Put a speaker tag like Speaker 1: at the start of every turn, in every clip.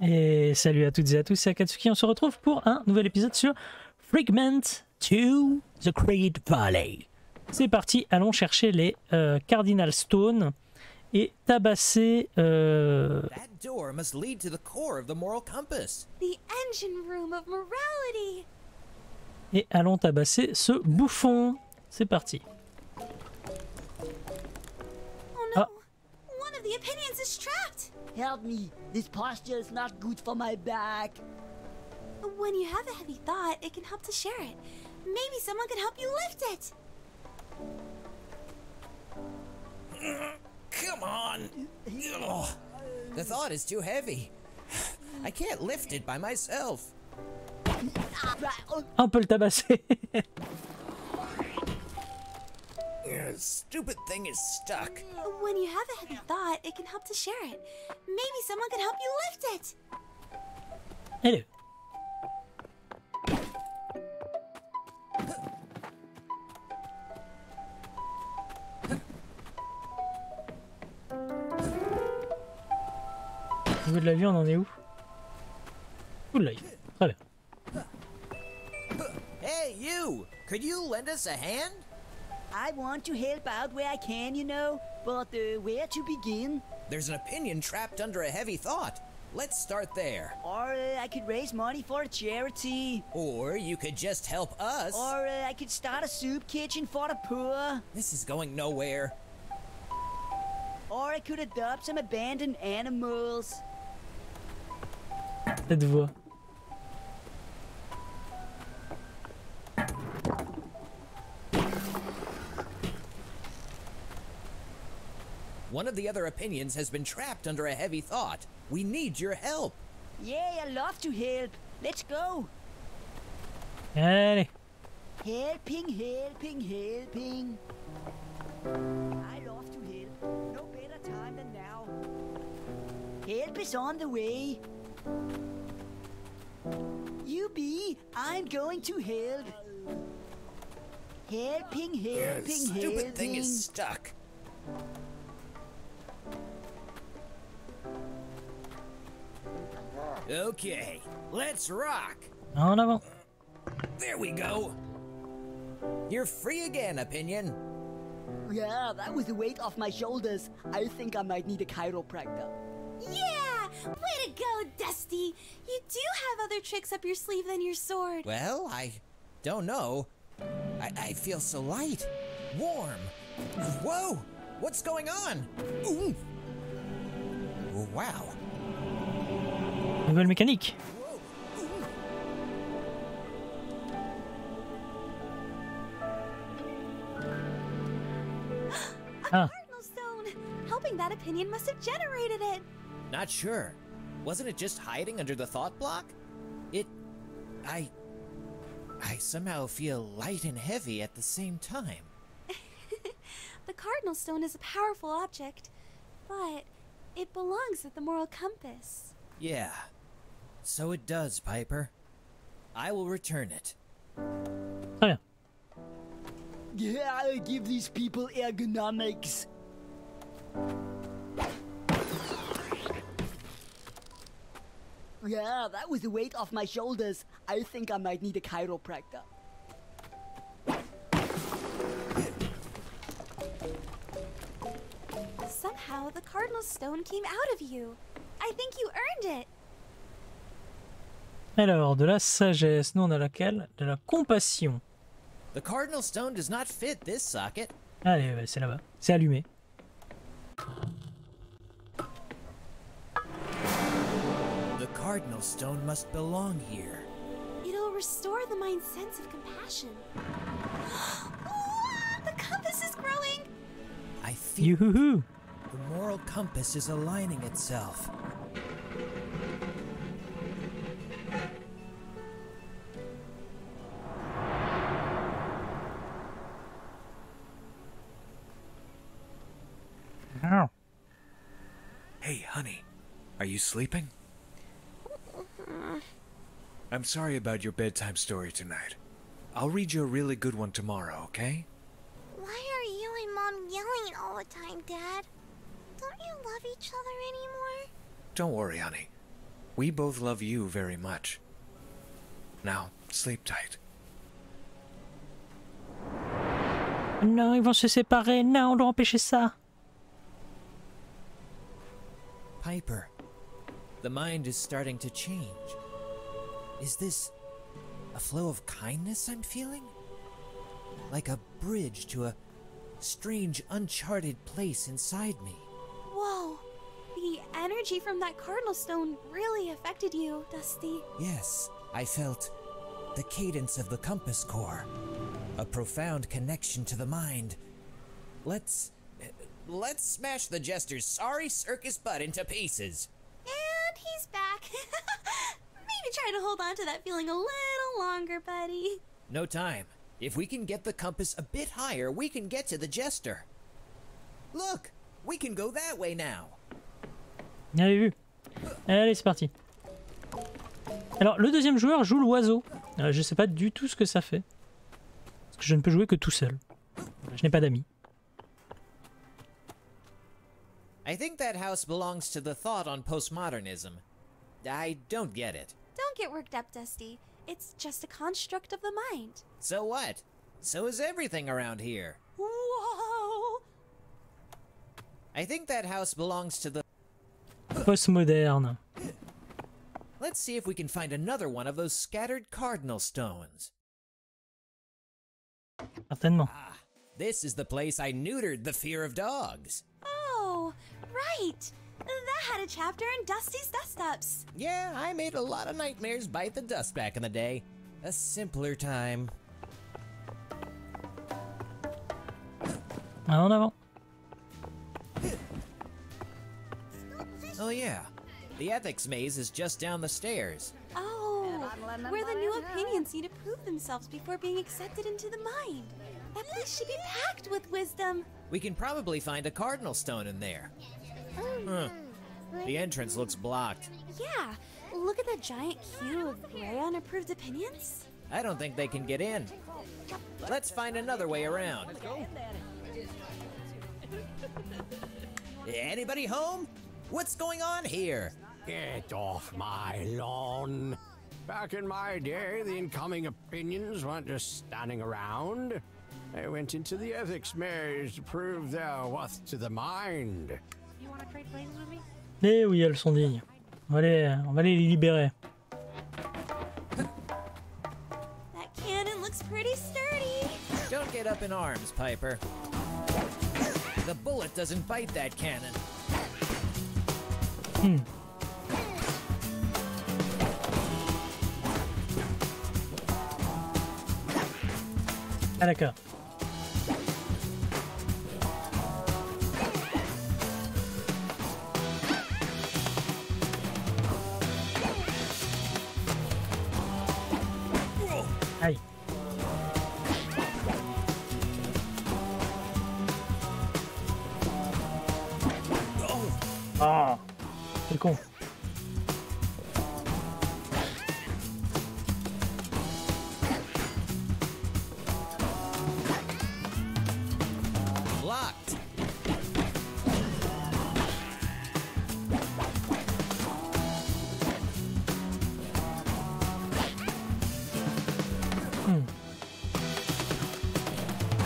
Speaker 1: Et salut à toutes et à tous, c'est Akatsuki. On se retrouve pour un nouvel épisode sur Fragment to the Creed Valley. C'est parti, allons chercher les euh, Cardinal Stone et tabasser. euh,
Speaker 2: That door must lead to the core of the moral compass.
Speaker 3: The engine room of morality.
Speaker 1: et allons tabasser ce bouffon. C'est parti.
Speaker 3: Oh no.
Speaker 1: Ah.
Speaker 3: One of the opinions is trapped.
Speaker 4: Help me! This posture is not good for my back.
Speaker 3: When you have a heavy thought, it can help to share it. Maybe someone can help you lift it.
Speaker 2: Come on! Ugh. The thought is too heavy. I can't lift it by myself.
Speaker 4: Ah,
Speaker 1: Ah, on peut le tabasser.
Speaker 2: Ugh, Stupid thing is stuck.
Speaker 3: When you have a heavy thought, it can help to share it. Maybe someone can help you lift it.
Speaker 1: Hello. Au niveau de la vie, on en est où Full life. Très bien.
Speaker 2: Hey, you! Could you lend us a hand?
Speaker 4: I want to help out where I can, you know, but uh, where to begin?
Speaker 2: There's an opinion trapped under a heavy thought. Let's start there.
Speaker 4: Or uh, I could raise money for a charity.
Speaker 2: Or you could just help us.
Speaker 4: Or uh, I could start a soup kitchen for the poor.
Speaker 2: This is going nowhere.
Speaker 4: Or I could adopt some abandoned animals.
Speaker 1: Cette
Speaker 2: One of the other opinions has been trapped under a heavy thought. We need your help.
Speaker 4: Yeah, I love to help. Let's go.
Speaker 1: Allez.
Speaker 4: Helping, helping, helping. I love to help. No better time than now. Help is on the way. You be, I'm going to help. Helping, helping,
Speaker 2: Stupid
Speaker 4: helping.
Speaker 2: thing is stuck. Okay, let's rock.
Speaker 1: En avant.
Speaker 2: There we go. You're free again, opinion.
Speaker 4: Yeah, that was the weight off my shoulders. I think I might need a chiropractor.
Speaker 3: Yeah! Way to go, Dusty! You do have other tricks up your sleeve than your sword.
Speaker 2: Well, I don't know. I, I feel so light, warm. Whoa! What's going on? Ooh. Oh, Wow.
Speaker 1: Nouvelle mécanique.
Speaker 3: A
Speaker 1: Ah.
Speaker 3: cardinal stone! Helping that opinion must have generated it.
Speaker 2: Not sure. Wasn't it just hiding under the thought block? It. I. I somehow feel light and heavy at the same time.
Speaker 3: The cardinal stone is a powerful object, but it belongs at the moral compass.
Speaker 2: Yeah. So it does, Piper. I will return it.
Speaker 1: Très bien.
Speaker 4: Yeah, I'll give these people ergonomics. Yeah, that was the weight off my shoulders. I think I might need a chiropractor.
Speaker 3: Somehow, the cardinal stone came out of you. I think you earned it.
Speaker 1: Alors, de la sagesse. Nous, on a laquelle? De la compassion.
Speaker 2: The cardinal stone does not fit this socket.
Speaker 1: Allez, ouais, c'est là-bas. C'est allumé.
Speaker 2: The cardinal stone must belong here.
Speaker 3: It'll restore the mind's sense of compassion. Ah, the compass is growing!
Speaker 2: I feel the moral compass is aligning itself.
Speaker 5: Honey, are you sleeping? I'm sorry about your bedtime story tonight. I'll read you a really good one tomorrow, okay?
Speaker 6: Why are you and Mom yelling all the time, Dad? Don't you love each other anymore?
Speaker 5: Don't worry, honey. We both love you very much. Now, sleep tight.
Speaker 1: Non, ils vont se séparer. Non, on doit empêcher ça.
Speaker 2: Piper, the mind is starting to change. Is this a flow of kindness I'm feeling? Like a bridge to a strange, uncharted place inside me.
Speaker 3: Whoa! The energy from that cardinal stone really affected you, Dusty.
Speaker 2: Yes, I felt the cadence of the compass core, a profound connection to the mind. Let's. Let's smash the jester's sorry circus butt into pieces.
Speaker 3: And he's back. Maybe try to hold on to that feeling a little longer, buddy.
Speaker 2: No time. If we can get the compass a bit higher, we can get to the jester. Look, we can go that way now.
Speaker 1: Vous avez vu Allez, c'est parti. Alors, le deuxième joueur joue l'oiseau. Euh, je sais pas du tout ce que ça fait. Parce que je ne peux jouer que tout seul. Je n'ai pas d'amis.
Speaker 2: I think that house belongs to the thought on postmodernism. I don't get it.
Speaker 3: Don't get worked up, Dusty. It's just a construct of the mind.
Speaker 2: So what? So is everything around here.
Speaker 3: Whoa!
Speaker 2: I think that house belongs to the.
Speaker 1: Postmoderne.
Speaker 2: Let's see if we can find another one of those scattered cardinal stones.
Speaker 1: Certainement.
Speaker 2: Ah, this is the place I neutered the fear of dogs.
Speaker 3: Oh, right. That had a chapter in Dusty's Dust Ups.
Speaker 2: Yeah, I made a lot of nightmares bite the dust back in the day. A simpler time.
Speaker 1: En avant.
Speaker 2: Oh, yeah. The ethics maze is just down the stairs.
Speaker 3: Oh, where the new opinions need to prove themselves before being accepted into the mind. That place should be packed with wisdom.
Speaker 2: We can probably find a cardinal stone in there. Huh. The entrance looks blocked.
Speaker 3: Yeah, look at that giant queue of gray unapproved opinions.
Speaker 2: I don't think they can get in. Let's find another way around. Anybody home? What's going on here?
Speaker 7: Get off my lawn. Back in my day, the incoming opinions weren't just standing around. They went into the ethics maze to prove their worth to the mind.
Speaker 1: Eh oui, elles sont dignes. On va les, on va les libérer.
Speaker 3: That cannon looks pretty sturdy.
Speaker 2: Don't get up in arms, Piper. The bullet doesn't bite that cannon.
Speaker 1: Ah d'accord.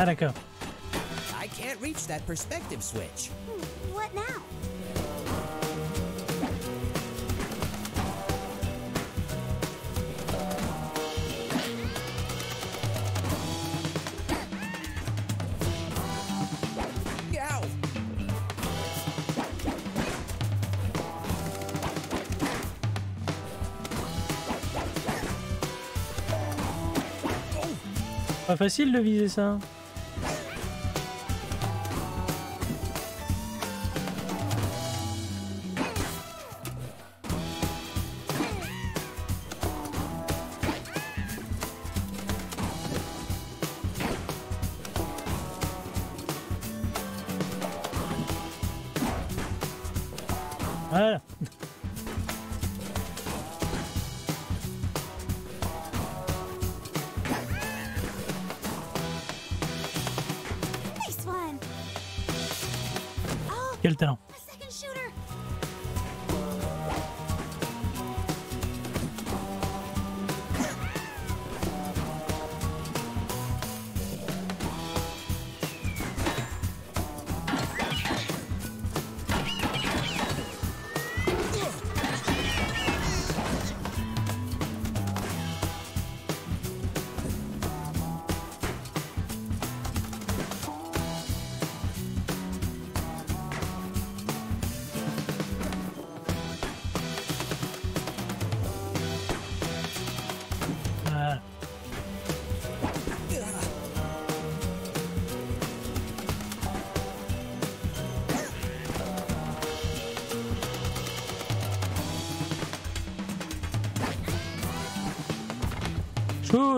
Speaker 1: Ah d'accord.
Speaker 2: I can't reach that perspective switch.
Speaker 3: Hmm, what now?
Speaker 2: Ow!
Speaker 1: Pas facile de viser ça.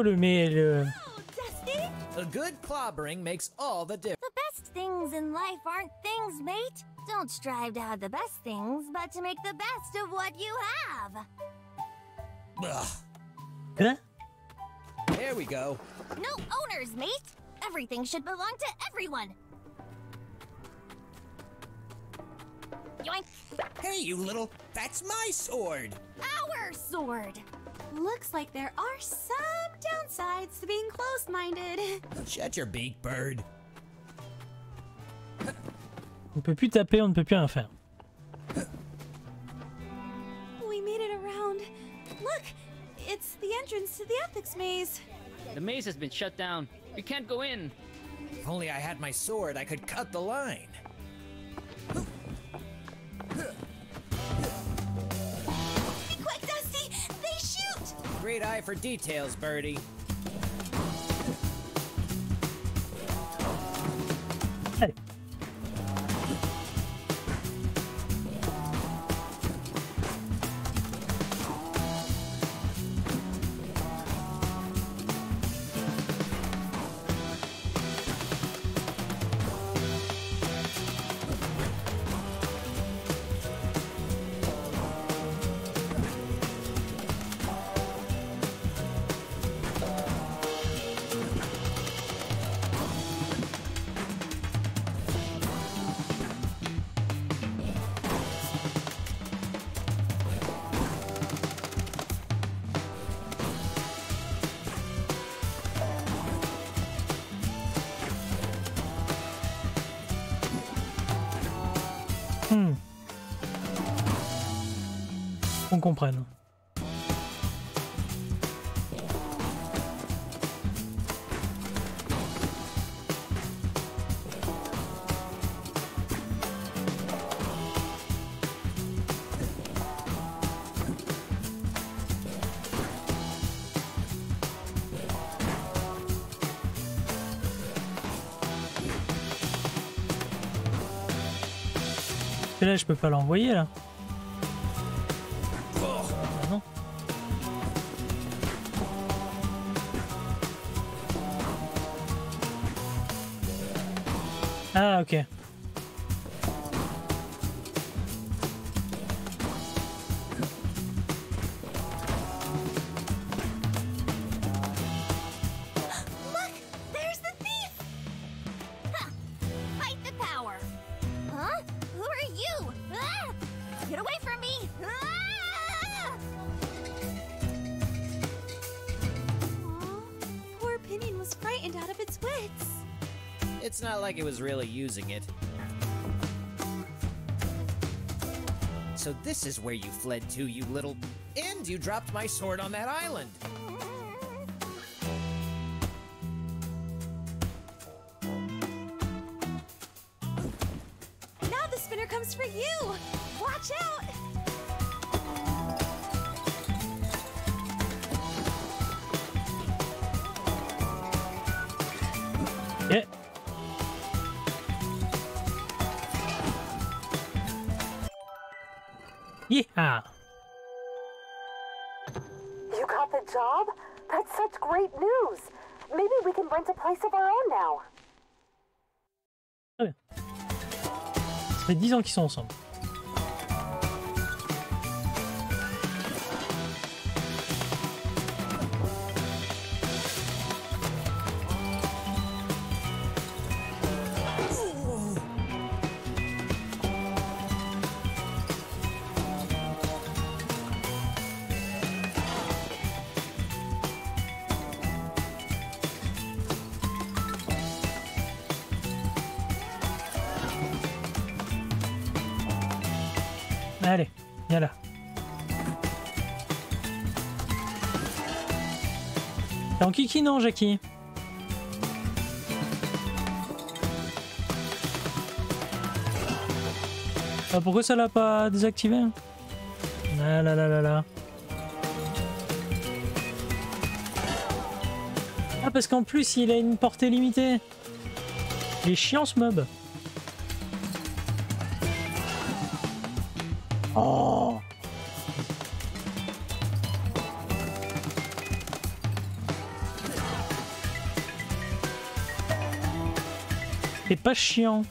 Speaker 1: Cool, mais le...
Speaker 2: A good clobbering makes all the difference.
Speaker 6: The best things in life aren't things, mate. Don't strive to have the best things, but to make the best of what you have.
Speaker 1: Hein
Speaker 2: There we go.
Speaker 6: No owners, mate. Everything should belong to everyone. Yoink!
Speaker 2: Hey, you little. That's my sword.
Speaker 6: Our sword!
Speaker 3: Looks like there are some downsides to being close minded.
Speaker 2: Shut your beak, bird.
Speaker 1: On peut plus taper, on ne peut plus rien faire.
Speaker 3: We made it around. Look, it's the entrance to the ethics maze.
Speaker 8: The maze has been shut down. We can't go in.
Speaker 2: If only I had my sword, I could cut the line. Eye for details, birdie.
Speaker 1: Je peux pas l'envoyer là.
Speaker 3: Was
Speaker 2: really using it. So this is where you fled to, you little. And you dropped my sword on that island.
Speaker 3: Now the spinner comes for you! Watch out!
Speaker 1: Yeah.
Speaker 9: You got the job? That's such great news. Maybe we can rent a place of our own now.
Speaker 1: Très bien. Ça fait 10 ans qu'ils sont ensemble. T'es en kiki non, Jackie Ah, pourquoi ça l'a pas désactivé Ah là là là là. Ah parce qu'en plus il a une portée limitée. Il est chiant ce mob. Oh Pas chiant.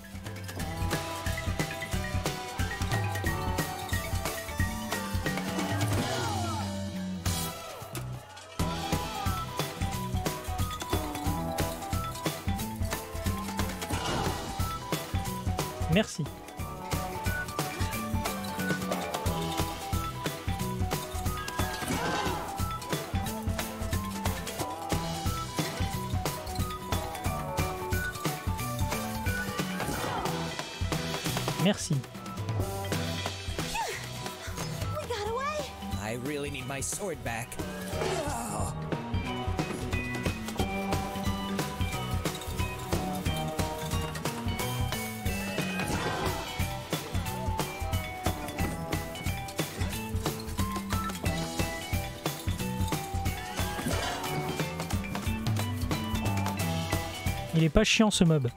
Speaker 2: I really need my sword back.
Speaker 1: Il est pas chiant ce mob.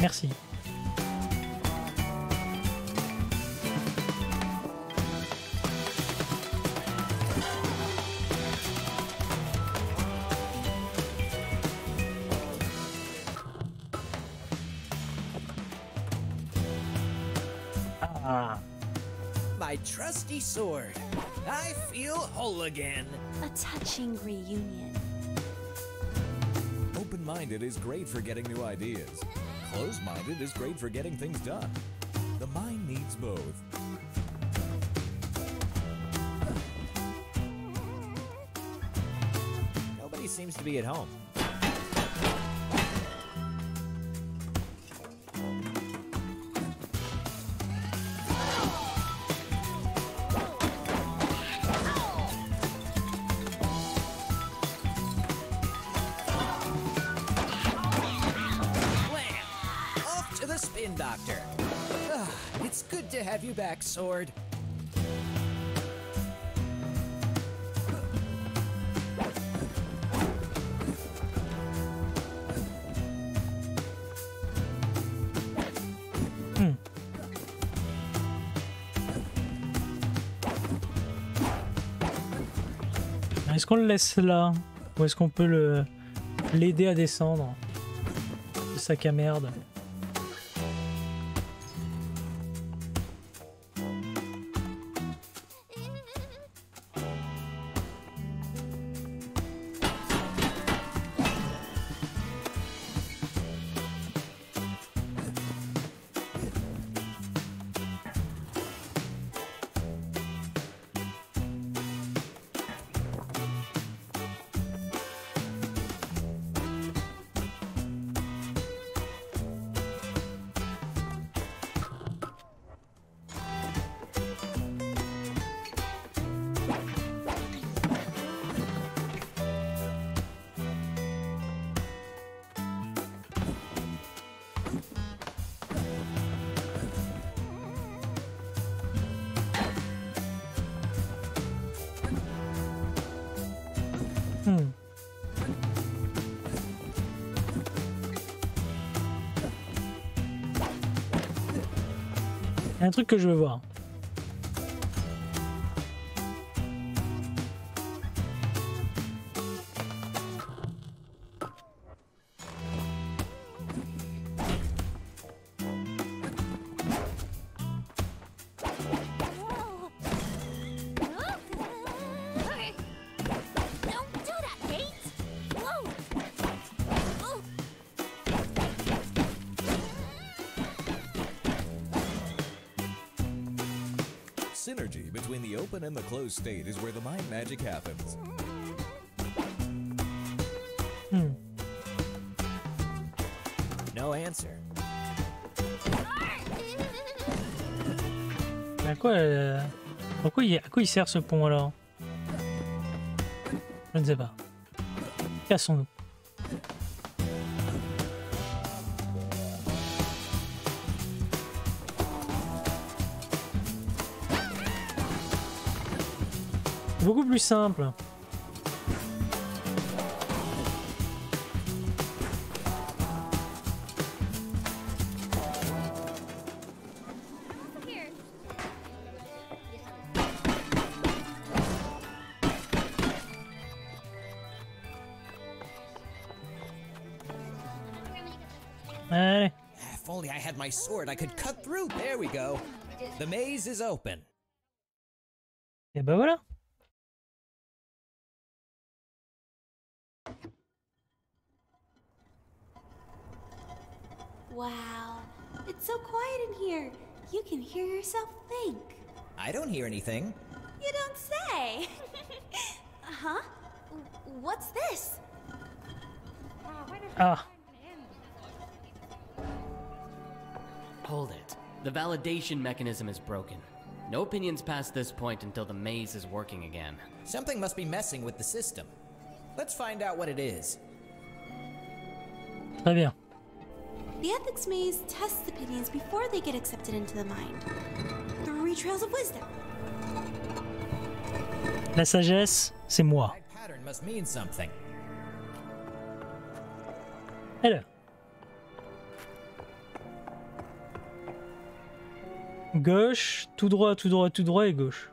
Speaker 1: Merci.
Speaker 2: Sword. I feel whole again.
Speaker 3: A touching reunion.
Speaker 5: Open minded is great for getting new ideas. Closed minded is great for getting things done. The mind needs both.
Speaker 2: Nobody seems to be at home. It's good to have you back, Sword.
Speaker 1: Est-ce qu'on le laisse là? Ou est-ce qu'on peut l'aider à descendre? Sac à merde. Un truc que je veux voir.
Speaker 5: Open and the closed state is where the mind magic happens.
Speaker 1: Hmm.
Speaker 2: No answer.
Speaker 1: Mais à quoi, euh, pourquoi il, à quoi il sert ce pont alors? Je ne sais pas. Cassons-nous. Plus simple. Allez.
Speaker 2: If only I had my sword, I could cut through. There we go. The maze is open.
Speaker 1: Et bah voilà.
Speaker 3: In here. You can hear yourself think.
Speaker 2: I don't hear anything.
Speaker 3: You don't say. huh? What's this?
Speaker 1: Ah,
Speaker 10: Hold it. The validation mechanism is broken. No opinions past this point until the maze is working again.
Speaker 2: Something must be messing with the system. Let's find out what it is.
Speaker 1: très bien.
Speaker 3: The ethics maze tests opinions before they get accepted into the mind. Three trails of wisdom.
Speaker 1: La sagesse, c'est moi.
Speaker 2: That pattern must mean something.
Speaker 1: Alors. Gauche, tout droit, tout droit, tout droit et gauche.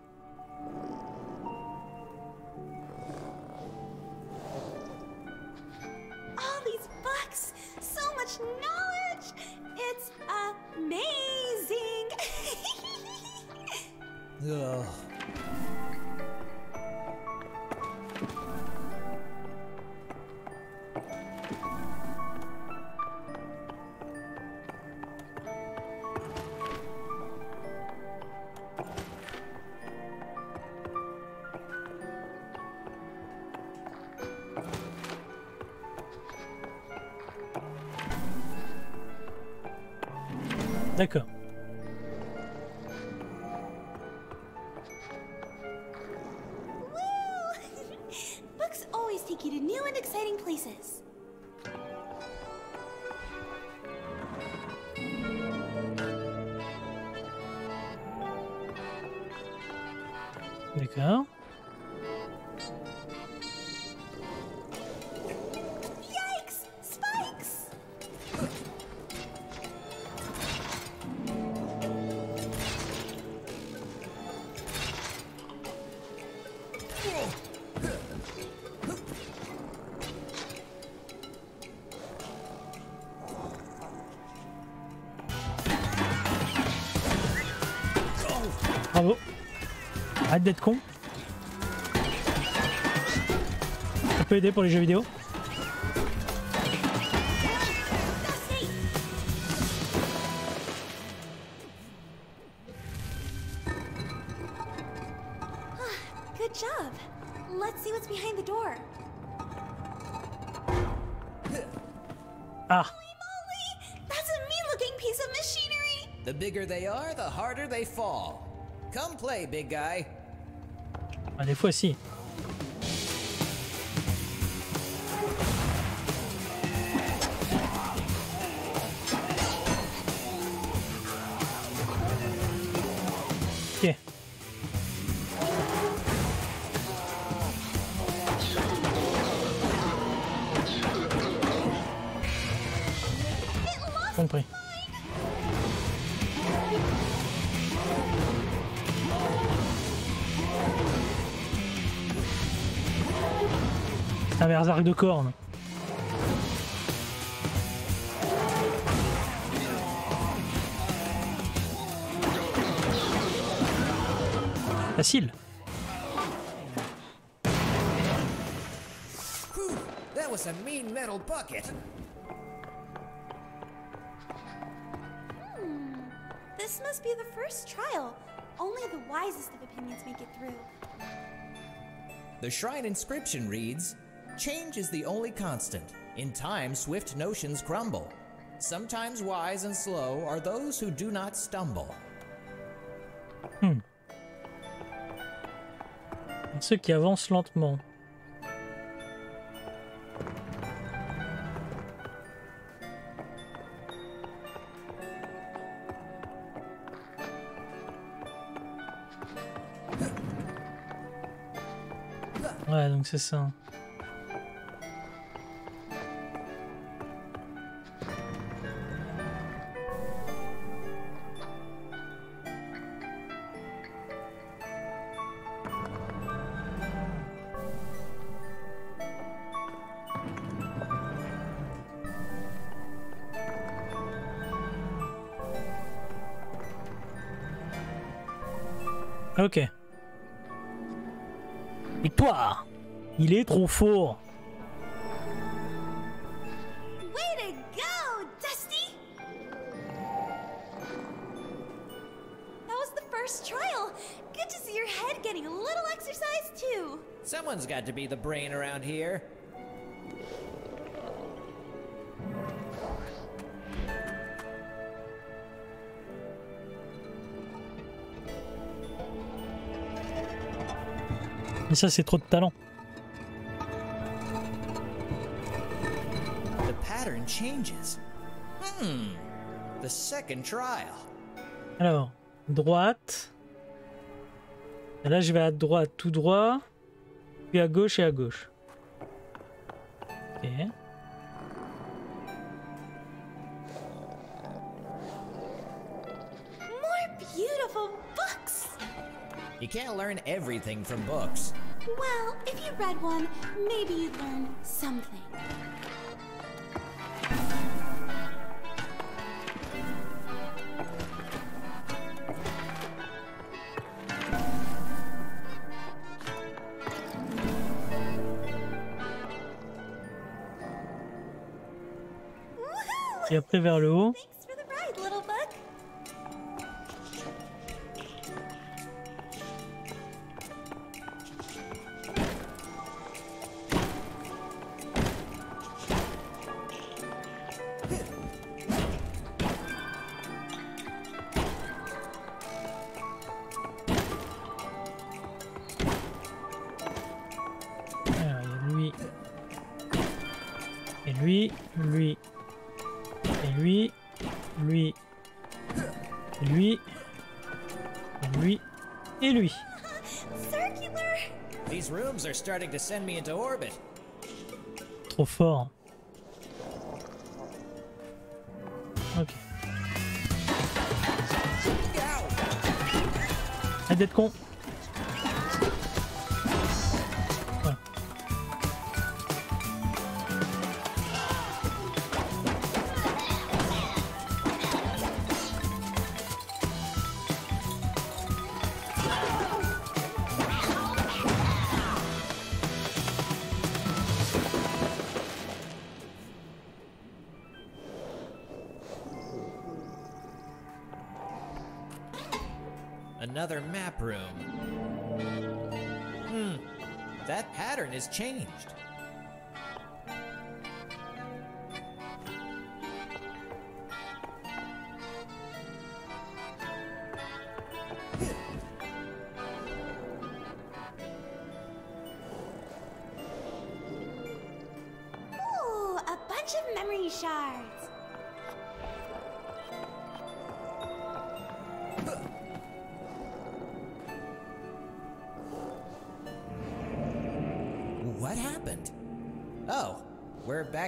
Speaker 1: Arrête d'être con. Ça peut aider pour les jeux vidéo.
Speaker 3: Good job. Let's see what's behind the door.
Speaker 1: Ah,
Speaker 3: that's a mean-looking piece of machinery.
Speaker 2: The bigger they are, the harder they fall. Come play, big guy.
Speaker 1: Ah, des fois si. Berserk de cornes. Facile.
Speaker 2: That was a mean metal bucket.
Speaker 3: Hmm, this must be the first trial. Only the wisest of opinions make it through.
Speaker 2: The shrine inscription reads Change is the only constant. In time, swift notions crumble. Sometimes wise and slow are those who do not stumble. Hmm.
Speaker 1: Ceux qui avancent lentement. Ouais, donc c'est ça. Ok. Victoire Il est trop fort
Speaker 3: Way to go, Dusty! That was the first trial. Good to see your head getting a little exercise too.
Speaker 2: Someone's got to be the brain around here.
Speaker 1: Mais ça, c'est trop de talent.
Speaker 2: The pattern changes. Hmm. The second trial.
Speaker 1: Alors, droite. Et là, je vais à droite, tout droit. Puis à gauche et à gauche. Ok.
Speaker 2: You can't learn everything from books.
Speaker 3: Well, if you read one, maybe you'd learn something.
Speaker 1: Et après vers le haut. Trop fort. Ok. Arrête d'être con.
Speaker 2: Pattern has changed.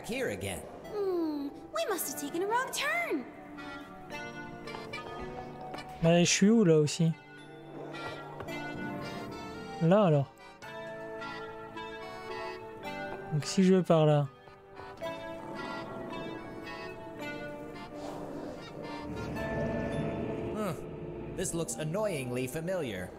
Speaker 2: Back here again.
Speaker 3: Hmm, we must have taken a wrong turn.
Speaker 1: Bah, je suis où là aussi Là alors. Donc si je vais par là.
Speaker 2: Huh. This looks annoyingly familiar.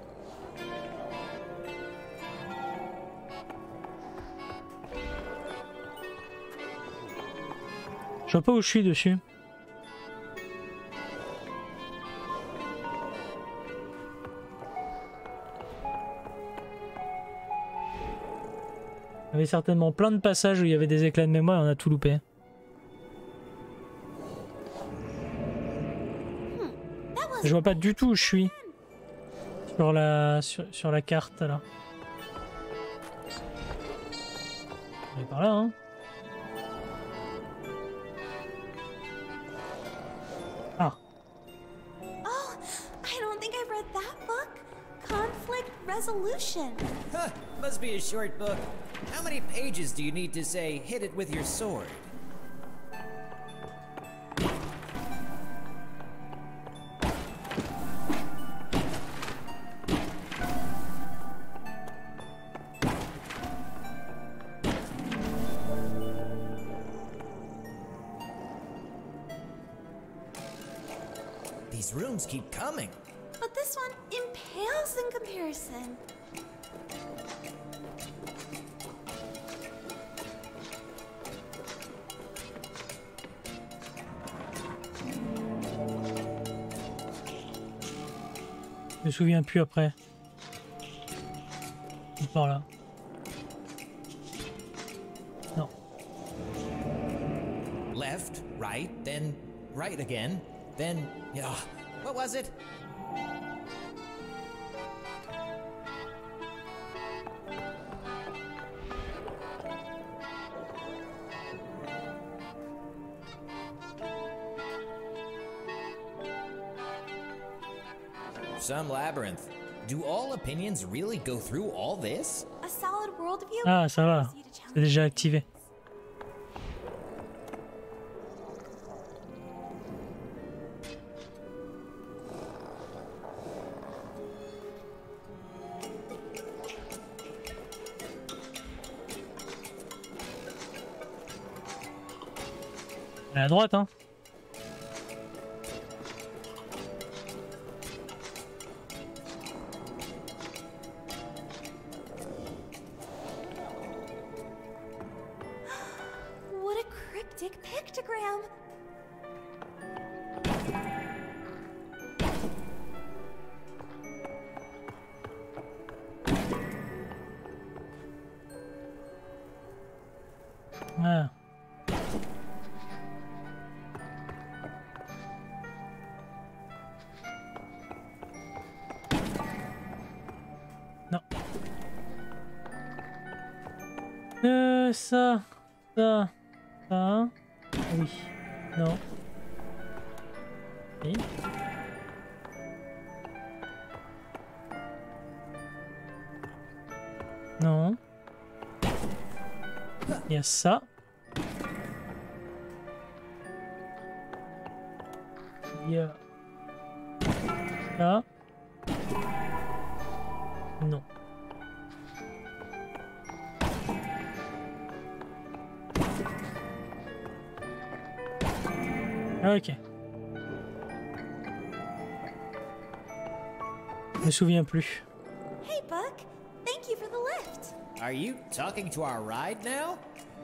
Speaker 1: Je vois pas où je suis dessus. Il y avait certainement plein de passages où il y avait des éclats de mémoire et on a tout loupé. Je vois pas du tout où je suis. Sur la, sur, sur la carte là. On est par là, hein.
Speaker 3: Resolution.
Speaker 2: Huh, must be a short book. How many pages do you need to say hit it with your sword? These rooms keep coming.
Speaker 3: But this one impales pales in comparison.
Speaker 1: Je me souviens plus après. Par là. Non.
Speaker 2: Left, right, then right again, then. Yeah, what was it? Opinions really go through all this?
Speaker 3: A solid worldview
Speaker 1: Ah, ça va. C'est déjà activé. À droite, hein.
Speaker 3: A
Speaker 1: ça. Il y a. Non. Ok. Je me souviens plus.
Speaker 3: Hey, Buck! Thank you for the lift!
Speaker 2: Are you talking to our ride now?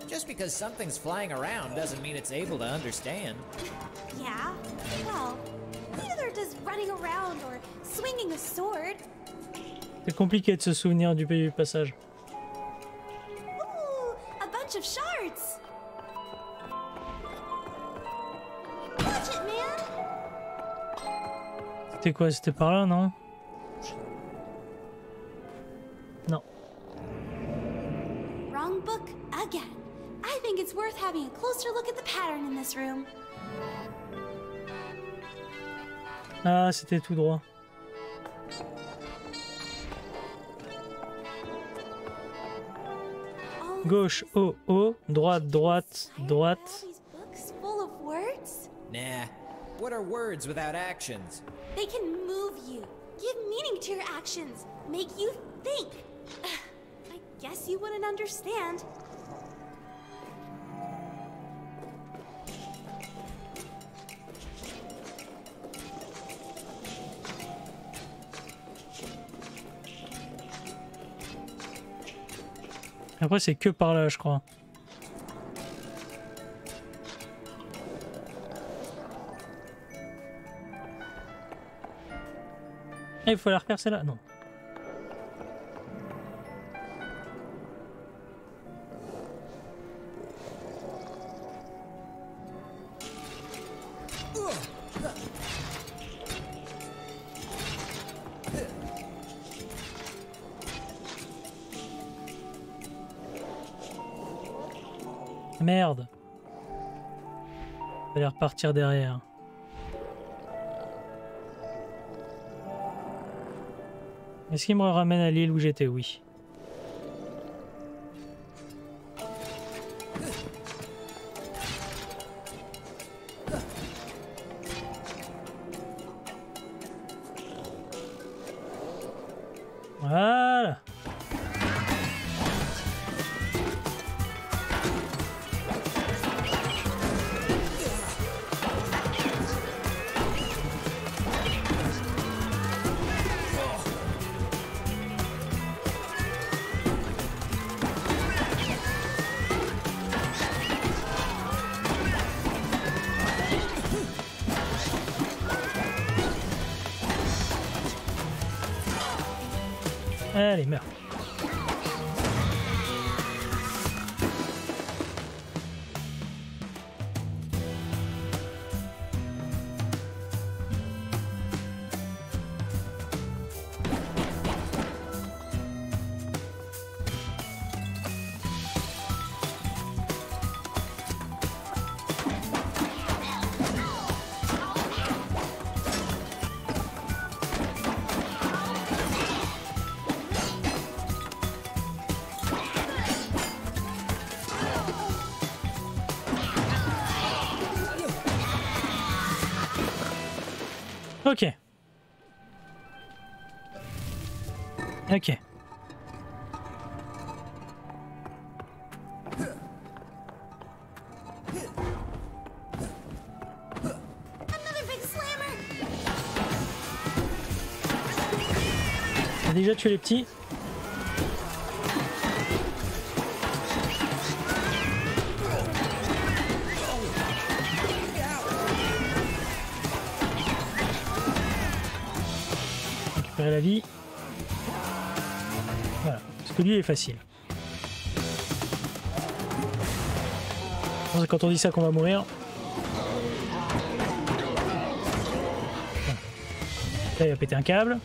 Speaker 2: Just because something's flying around doesn't mean it's able to understand.
Speaker 3: Yeah? Well, neither does running around or swinging a sword.
Speaker 1: C'est compliqué de se souvenir du pays du passage.
Speaker 3: Ooh, a bunch of shards! Watch it, man!
Speaker 1: C'était quoi C'était par là, non Non.
Speaker 3: Closer look at the pattern in this room.
Speaker 1: Ah, c'était tout droit.
Speaker 3: All
Speaker 1: Gauche, haut, haut, droite, droite,
Speaker 3: Tired of
Speaker 1: droite.
Speaker 3: books full of words?
Speaker 2: Nah. What are words without actions?
Speaker 3: They can move you, give meaning to your actions, make you think. I guess you wouldn't understand.
Speaker 1: Après, c'est que par là, je crois. Il faut la refaire celle-là Non. Repartir derrière. Est-ce qu'il me ramène à l'île où j'étais? Oui. Ok. J'ai déjà tué les petits. Récupérer la vie. Voilà. Parce que lui il est facile. C'est quand on dit ça qu'on va mourir. Voilà. Là il va péter un câble.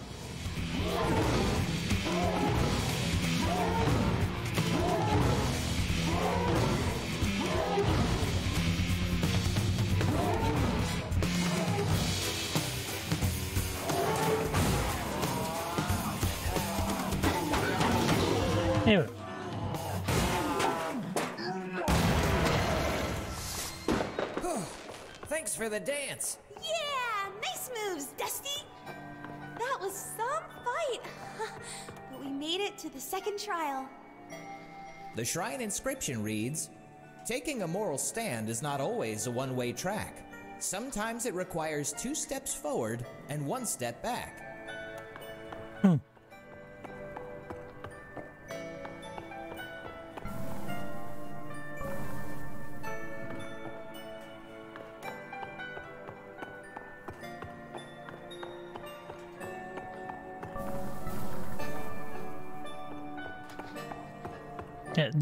Speaker 1: Et voilà.
Speaker 2: Thanks for the dance.
Speaker 3: Yeah, nice moves, Dusty. That was some fight. but we made it to the second trial.
Speaker 2: The shrine inscription reads Taking a moral stand is not always a one way track. Sometimes it requires two steps forward and one step back.
Speaker 1: Eh,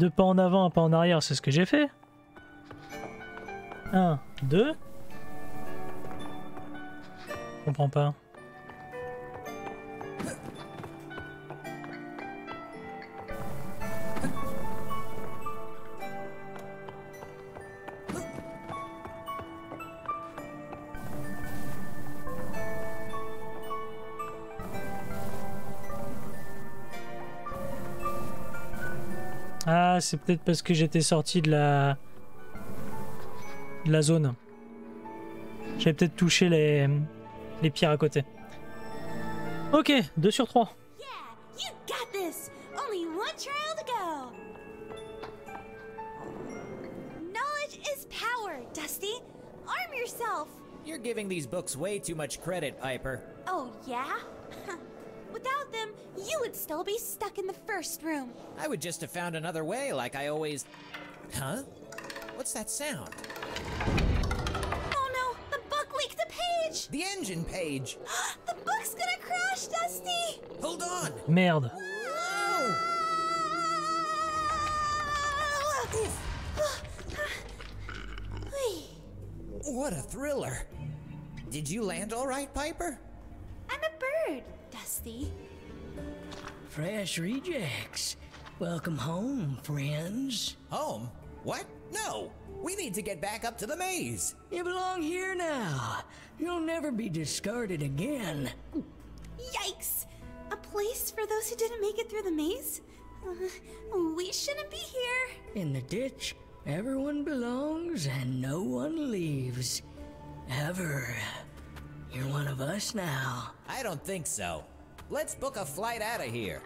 Speaker 1: Deux pas en avant, un pas en arrière, c'est ce que j'ai fait. Un, deux. Je comprends pas. Ah, c'est peut-être parce que j'étais sorti de la... de la zone. J'avais peut-être touché les... les pierres à côté. Ok, 2 sur 3.
Speaker 3: Yeah, you got this. Only one trial to go. Knowledge is power, Dusty. Arm yourself.
Speaker 2: You're giving these books way too much credit, Piper.
Speaker 3: Oh, yeah? Without them, you would still be stuck in the first room.
Speaker 2: I would just have found another way like I always. Huh? What's that sound?
Speaker 3: Oh no, the book leaked a page!
Speaker 2: The engine page!
Speaker 3: the book's gonna crash, Dusty!
Speaker 2: Hold on!
Speaker 1: Merde.
Speaker 2: What a thriller! Did you land all right, Piper?
Speaker 3: I'm a bird, Dusty.
Speaker 11: Fresh rejects. Welcome home, friends.
Speaker 2: Home? What? No! We need to get back up to the maze!
Speaker 11: You belong here now. You'll never be discarded again.
Speaker 3: Yikes! A place for those who didn't make it through the maze? Uh, we shouldn't be here.
Speaker 11: In the ditch, everyone belongs and no one leaves. Ever. You're one of us now.
Speaker 2: I don't think so. Let's book a flight out of here.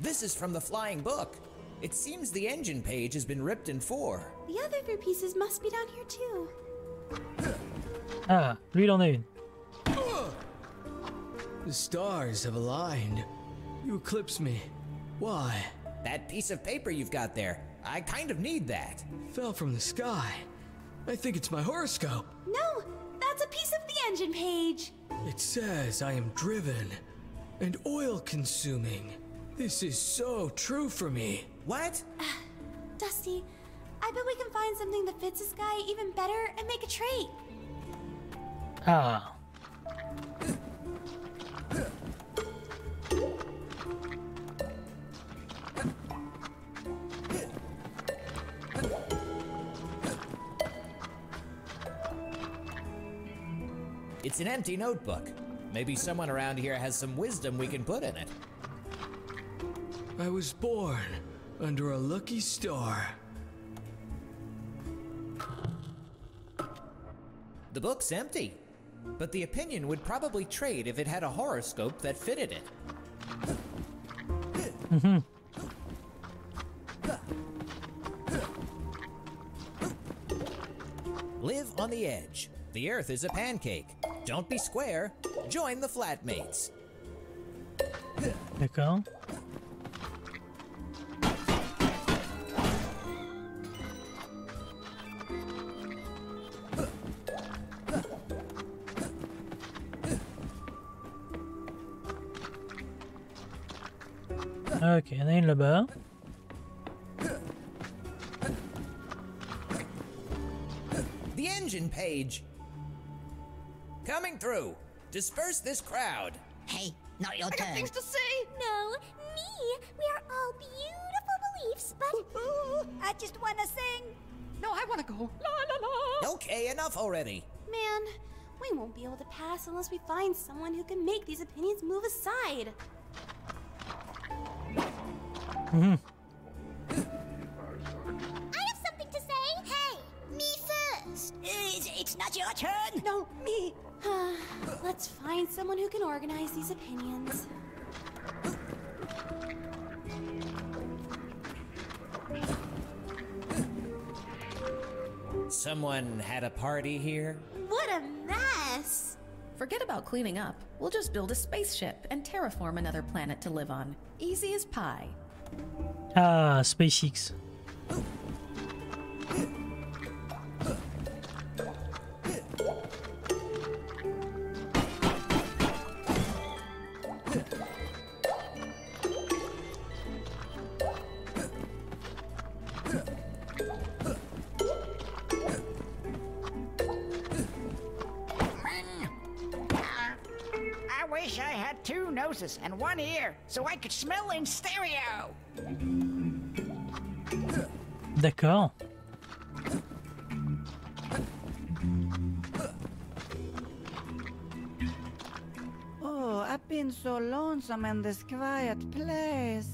Speaker 2: This is from the Flying Book. It seems the engine page has been ripped in four.
Speaker 3: The other three pieces must be down here too.
Speaker 1: Ah, lui il en a une.
Speaker 12: The stars have aligned. You eclipse me. Why?
Speaker 2: That piece of paper you've got there, I kind of need that.
Speaker 12: Fell from the sky. I think it's my horoscope.
Speaker 3: No, that's That's a piece of the engine page.
Speaker 12: It says I am driven and oil consuming. This is so true for me.
Speaker 2: What?
Speaker 3: Dusty, I bet we can find something that fits this guy even better and make a trait.
Speaker 1: Ah.
Speaker 2: It's an empty notebook. Maybe someone around here has some wisdom we can put in it.
Speaker 12: I was born under a lucky star.
Speaker 2: The book's empty, but the opinion would probably trade if it had a horoscope that fitted it.
Speaker 1: Mm-hmm.
Speaker 2: Live on the edge. The earth is a pancake. Don't be square. Join the flatmates.
Speaker 1: D'accord. Ok, il y en a une là-bas.
Speaker 2: The engine page. Coming through. Disperse this crowd.
Speaker 4: Hey, not your
Speaker 13: I got
Speaker 4: turn.
Speaker 13: things to say. No, me. We are all beautiful beliefs, but
Speaker 4: I just wanna sing.
Speaker 13: no, I want to go. La la la.
Speaker 2: Okay, enough already.
Speaker 3: Man, we won't be able to pass unless we find someone who can make these opinions move aside.
Speaker 1: Mm-hmm.
Speaker 13: I have something to say. Hey, me first.
Speaker 4: It's, it's not your turn.
Speaker 3: No, me. Let's find someone who can organize these opinions.
Speaker 2: Someone had a party here?
Speaker 3: What a mess!
Speaker 14: Forget about cleaning up. We'll just build a spaceship and terraform another planet to live on. Easy as pie.
Speaker 1: Ah, SpaceX.
Speaker 4: So I could smell in stereo.
Speaker 1: D'accord.
Speaker 15: Oh, I've been so lonesome in this quiet place.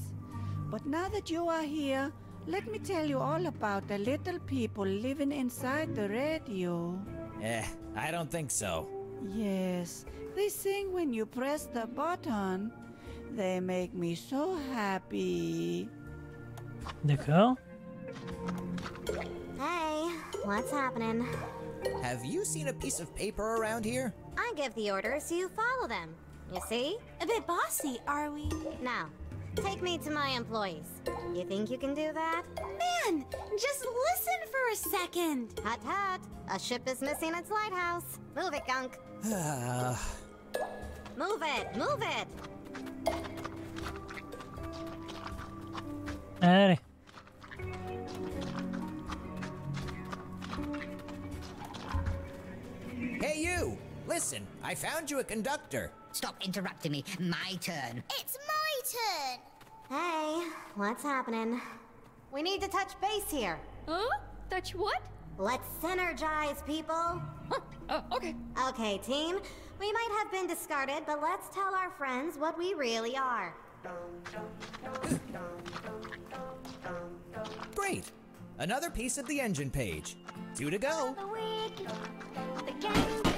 Speaker 15: But now that you are here, let me tell you all about the little people living inside the radio.
Speaker 2: Eh, I don't think so.
Speaker 15: Yes, they sing when you press the button. They make me so happy.
Speaker 1: D'accord.
Speaker 13: Hey, what's happening?
Speaker 2: Have you seen a piece of paper around here?
Speaker 13: I give the orders, so you follow them. You see?
Speaker 3: A bit bossy, are we?
Speaker 13: Now, take me to my employees. You think you can do that?
Speaker 3: Man, just listen for a second.
Speaker 13: Hut hut. A ship is missing its lighthouse. Move it, Gunk. Move it, move it.
Speaker 1: Allez.
Speaker 2: Hey, you! Listen, I found you a conductor.
Speaker 4: Stop interrupting me. My turn.
Speaker 13: It's my turn. Hey, what's happening? We need to touch base here.
Speaker 16: Huh? Touch what?
Speaker 13: Let's synergize, people.
Speaker 16: Oh, okay.
Speaker 13: Okay, team. We might have been discarded, but let's tell our friends what we really are.
Speaker 2: Great! Another piece of the engine page. Two to go.
Speaker 13: The gangsters will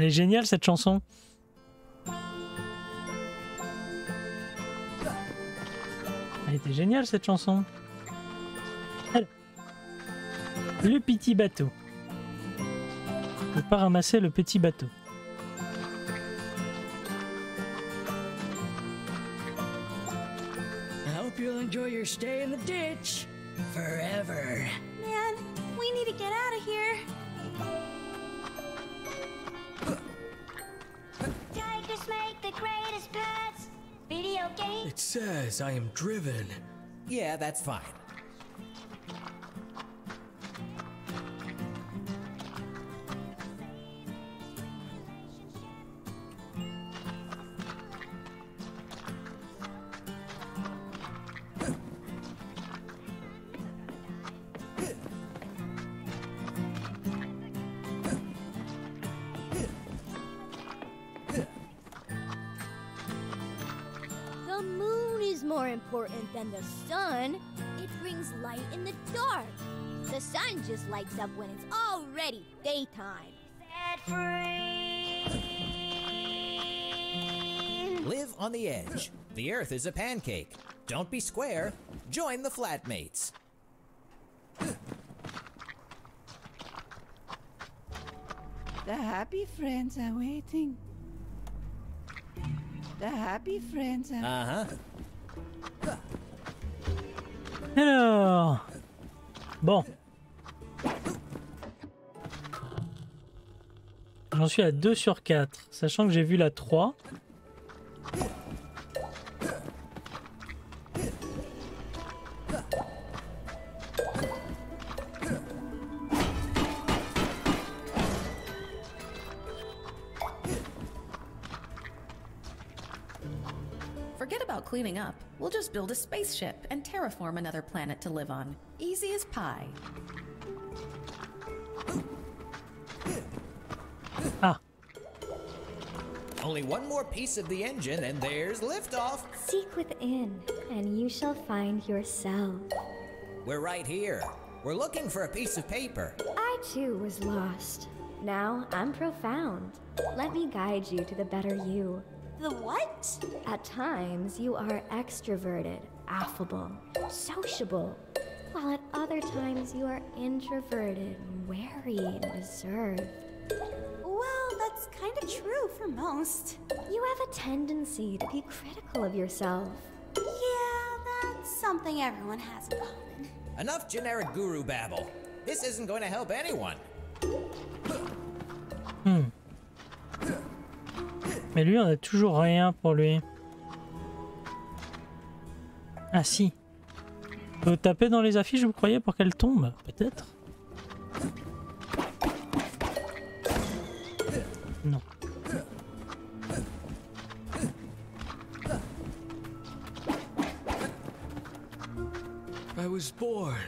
Speaker 1: Elle est géniale cette chanson. Elle était géniale cette chanson. Alors, le petit bateau. Ne pas ramasser le petit bateau.
Speaker 11: I hope you'll enjoy your stay in the ditch. Forever.
Speaker 3: Man, we need to get out of here.
Speaker 12: It says I am driven.
Speaker 2: Yeah, that's fine.
Speaker 17: Up when it's already daytime.
Speaker 13: Set free.
Speaker 2: Live on the edge. The earth is a pancake. Don't be square. Join the flatmates.
Speaker 15: The happy friends are waiting. The happy friends are.
Speaker 2: Uh huh.
Speaker 1: Hello. Bon. J'en suis à 2 sur 4, sachant que j'ai vu la 3.
Speaker 14: Forget about cleaning up. We'll just build a spaceship and terraform another planet to live on. Easy as pie.
Speaker 2: Only one more piece of the engine, and there's liftoff.
Speaker 18: Seek within, and you shall find yourself.
Speaker 2: We're right here. We're looking for a piece of paper.
Speaker 18: I too was lost. Now I'm profound. Let me guide you to the better you.
Speaker 3: The what?
Speaker 18: At times, you are extroverted, affable, sociable, while at other times, you are introverted, wary, and reserved.
Speaker 3: That's kind of true for most.
Speaker 18: You have a tendency to be critical of yourself.
Speaker 3: Yeah, that's something everyone has in common.
Speaker 2: Enough generic guru babble. This isn't going to help anyone.
Speaker 1: Hmm. Mais lui, on a toujours rien pour lui. Ah si. Faut taper dans les affiches, vous croyez, pour qu'elles tombent Peut-être? Non.
Speaker 12: I was born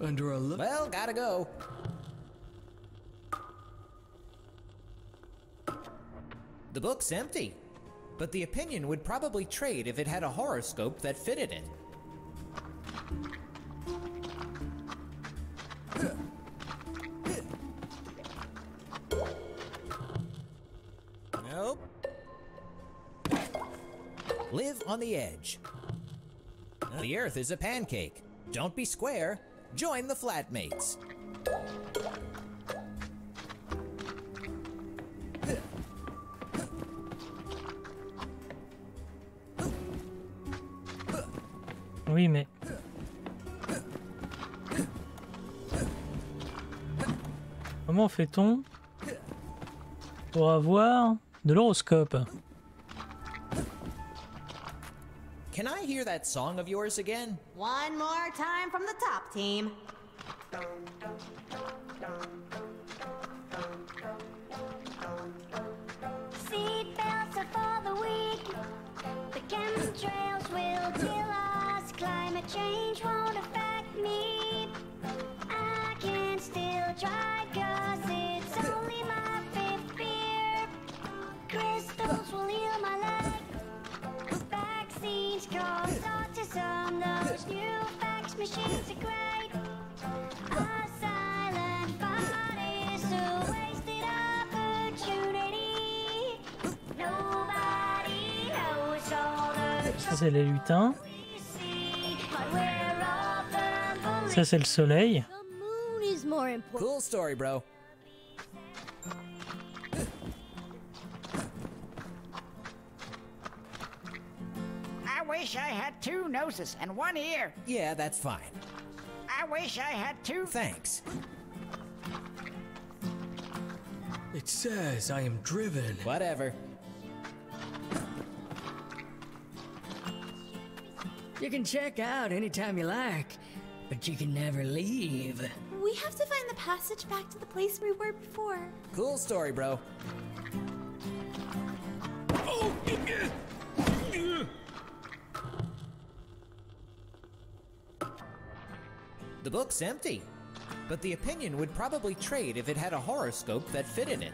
Speaker 12: under a lo-
Speaker 2: Well, gotta go. The book's empty, but the opinion would probably trade if it had a horoscope that fitted it. Live on the edge. The earth is a pancake. Don't be square. Join the flatmates.
Speaker 1: Oui, mais... Comment fait-on Pour avoir de l'horoscope?
Speaker 2: Can I hear that song of yours again?
Speaker 19: One more time from the top team.
Speaker 13: Seatbelts are for the weak. The chemtrails will kill us. Climate change won't affect me. I can still try, cause it's only my fifth beer. Crystals will
Speaker 1: Ça, c'est les lutins.
Speaker 13: but we're all firm
Speaker 1: Ça, c'est le soleil.
Speaker 17: Moon is more important.
Speaker 2: Cool story, bro.
Speaker 4: Noses and one ear.
Speaker 2: Yeah, that's fine.
Speaker 4: I wish I had two.
Speaker 2: Thanks.
Speaker 12: It says I am driven.
Speaker 2: Whatever.
Speaker 11: You can check out anytime you like, but you can never leave.
Speaker 3: We have to find the passage back to the place we were before.
Speaker 2: Cool story, bro. The book's empty, but the opinion would probably trade if it had a horoscope that fit in it.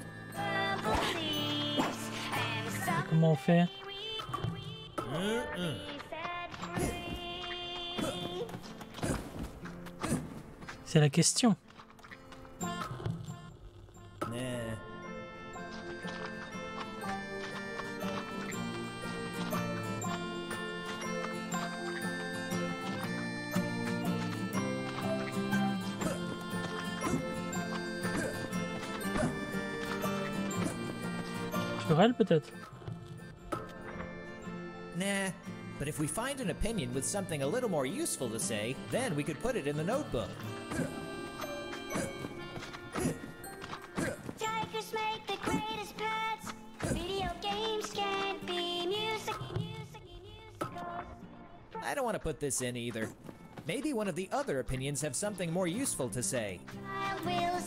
Speaker 1: Comment on fait C'est la question. Sur peut-être
Speaker 2: Nah. But if we find an opinion with something a little more useful to say, then we could put it in the notebook.
Speaker 13: Tigers make the greatest pets. Video games can't be music. music, musicals.
Speaker 2: I don't want to put this in either. Maybe one of the other opinions have something more useful to say.
Speaker 13: I will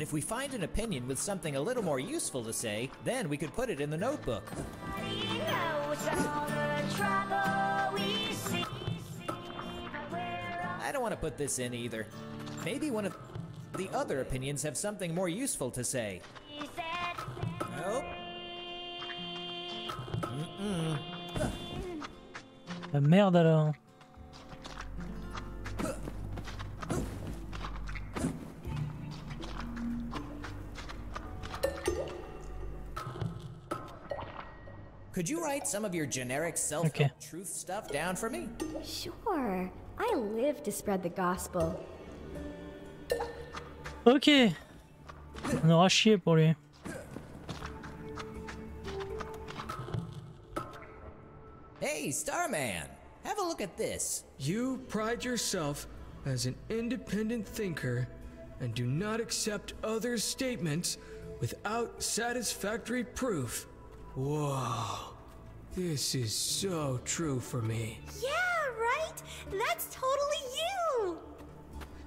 Speaker 2: But if we find an opinion with something a little more useful to say, then we could put it in the notebook. I don't want to put this in either. Maybe one of the other opinions have something more useful to say. Nope. Mm-mm.
Speaker 1: La merde alors.
Speaker 2: Could you write some of your generic self
Speaker 1: Okay.
Speaker 2: truth stuff down for me?
Speaker 18: Sure. I live to spread the gospel.
Speaker 1: Ok. On aura chié pour lui.
Speaker 2: Hey, Starman! Have a look at this.
Speaker 12: You pride yourself as an independent thinker and do not accept others' statements without satisfactory proof. Whoa. This is so true for me.
Speaker 3: Yeah, right? That's totally you!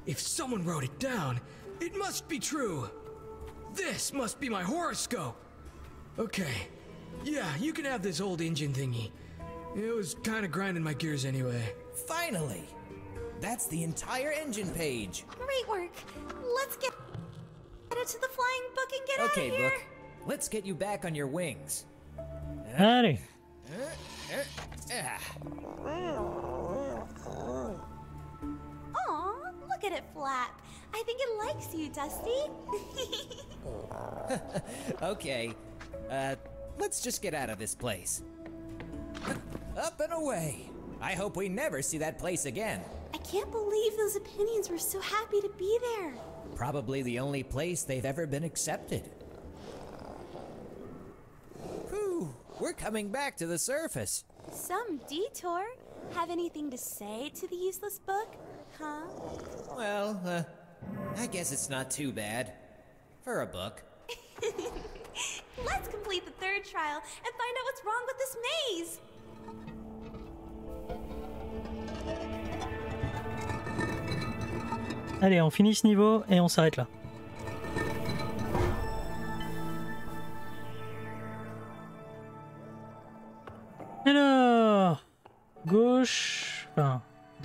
Speaker 12: If someone wrote it down, it must be true. This must be my horoscope. Okay. Yeah, you can have this old engine thingy. It was kind of grinding my gears anyway.
Speaker 2: Finally! That's the entire engine page.
Speaker 3: Great work. Let's get it to the flying book and get
Speaker 2: Okay,
Speaker 3: out of here.
Speaker 2: Okay, Book. Let's get you back on your wings.
Speaker 1: Allez.
Speaker 2: Ah.
Speaker 3: Aw, look at it flap. I think it likes you, Dusty.
Speaker 2: okay. Uh, let's just get out of this place. Up and away. I hope we never see that place again.
Speaker 3: I can't believe those opinions were so happy to be there.
Speaker 2: Probably the only place they've ever been accepted. We're coming back to the surface.
Speaker 3: Some detour. Have anything to say to the useless book? Huh?
Speaker 2: Well, uh, I guess it's not too bad. For a book.
Speaker 3: Let's complete the third trial and find out what's wrong with this maze.
Speaker 1: Allez, on finit ce niveau et on s'arrête là.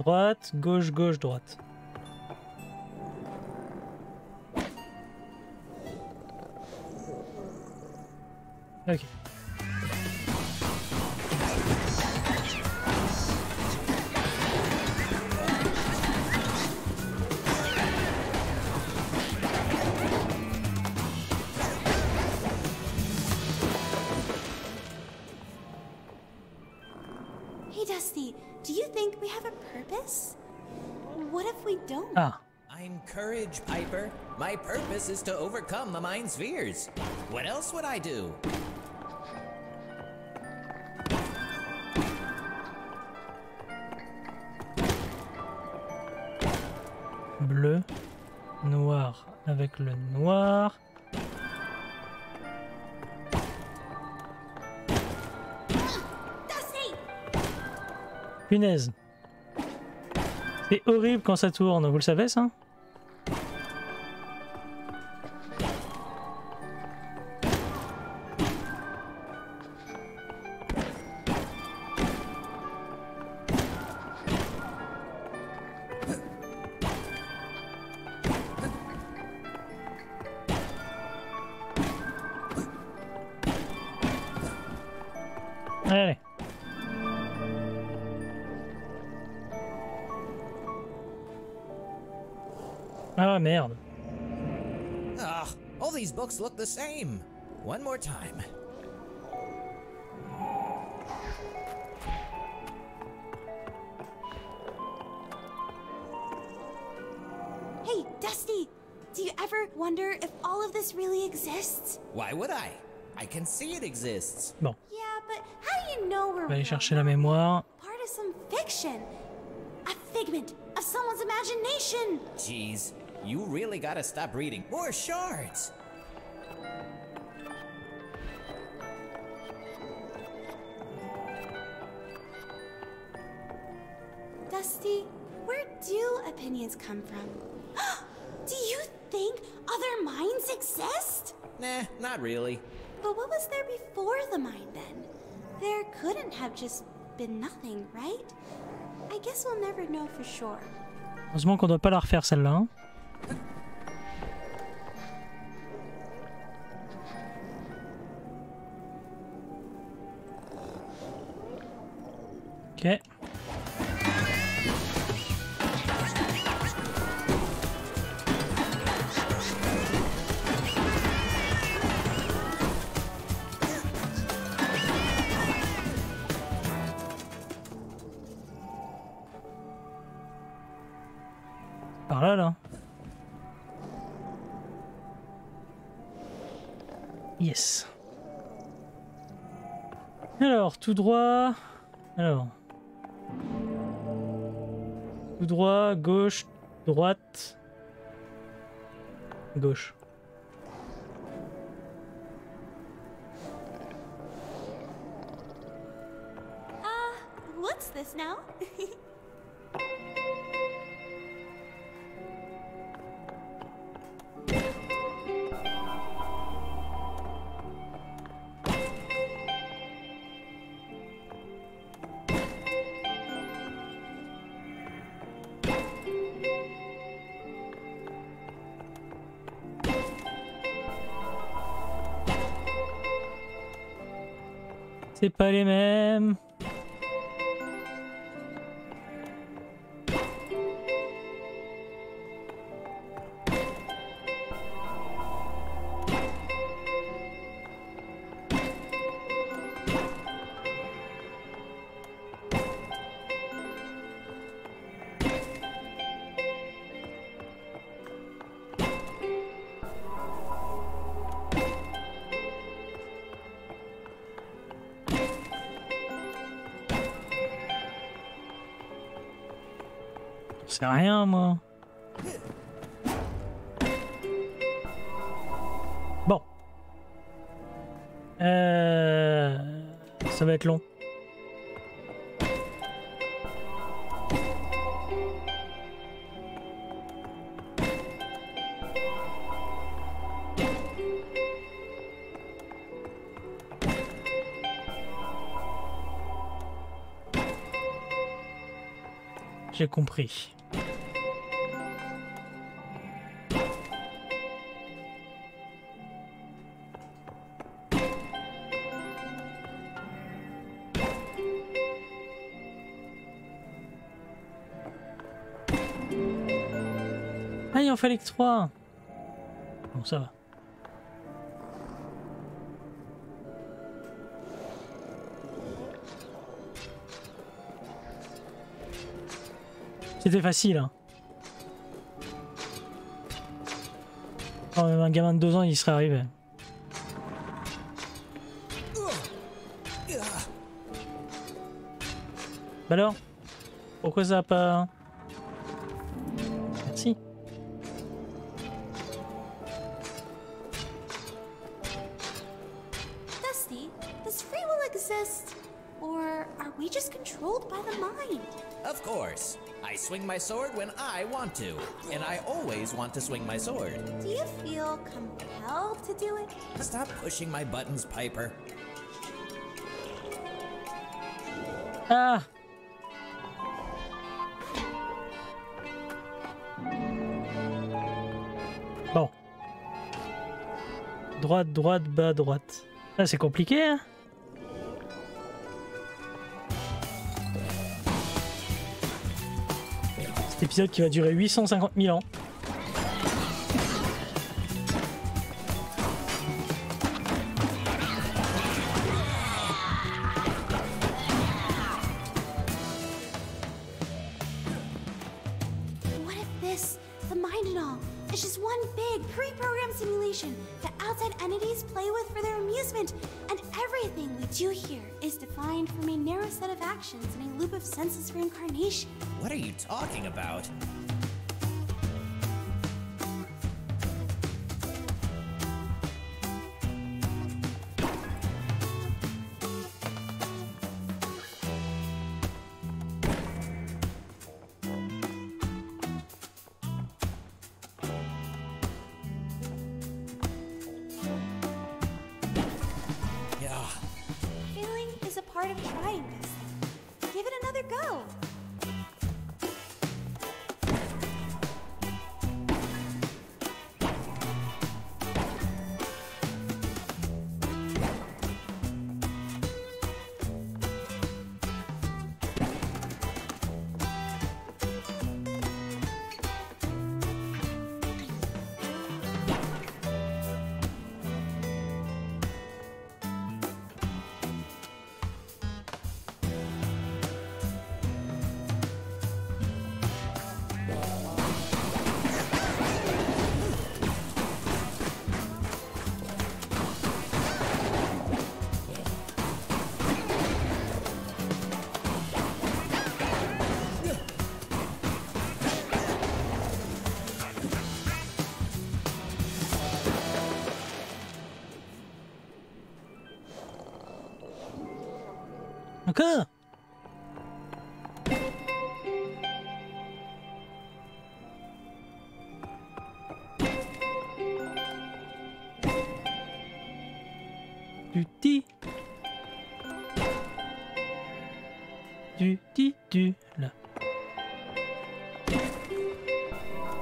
Speaker 1: Droite, gauche, gauche, droite.
Speaker 2: My purpose is to overcome the Mind Spheres. What else would I do?
Speaker 1: bleu, noir avec le noir. Punaise. C'est horrible quand ça tourne, vous le savez ça?
Speaker 2: Books look the same. One more time.
Speaker 3: Hey, Dusty! Do you ever wonder if all of this really exists?
Speaker 2: Why would I? I can see it exists.
Speaker 1: Bon,
Speaker 3: Yeah, but how do you know we're
Speaker 1: on va aller chercher la mémoire.
Speaker 3: part of some fiction? A figment of someone's imagination!
Speaker 2: Jeez, you really gotta stop reading more shards.
Speaker 3: Dusty, where do opinions come from? do you think other minds exist?
Speaker 2: Nah, not really.
Speaker 3: But what was there before the mind then? There couldn't have just been nothing, right? I guess we'll never know for sure.
Speaker 1: Heureusement qu'on doit pas la refaire celle-là. hein. Tout droit. Alors. Tout droit, gauche, droite. Gauche. C'est rien, moi. Bon. Euh... Ça va être long. J'ai compris. Fallait que trois. Bon, ça va. C'était facile. Hein. Oh, même un gamin de deux ans, il serait arrivé. Bah alors? Pourquoi ça a pas...
Speaker 2: my sword when I want to, and I always want to swing my sword.
Speaker 3: Do you feel compelled to do it?
Speaker 2: Stop pushing my buttons, Piper.
Speaker 1: Ah Bon. Droite, droite, bas, droite. Ah, c'est compliqué, hein épisode qui va durer 850 000 ans.
Speaker 3: Defined from a narrow set of actions in a loop of senseless reincarnation?
Speaker 2: What are you talking about?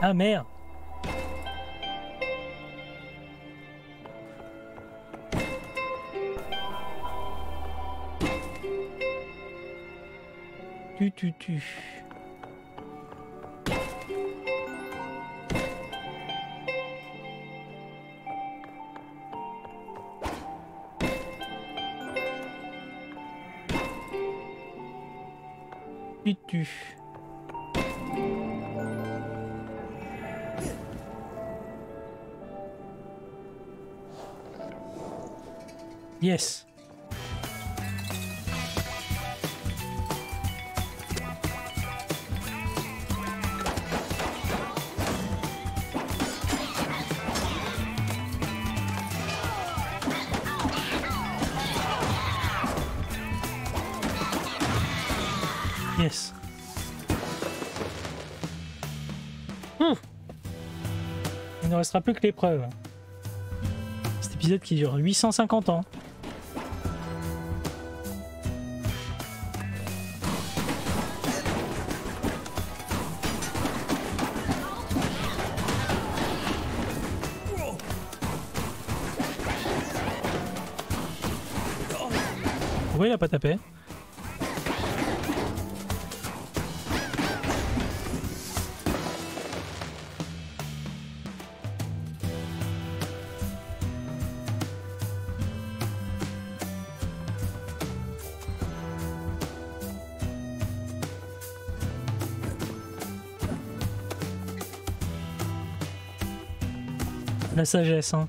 Speaker 1: Ah merde. Tu tu tu. Yes. Yes. Il ne restera plus que l'épreuve. Cet épisode qui dure 850 ans. Pas La sagesse, hein.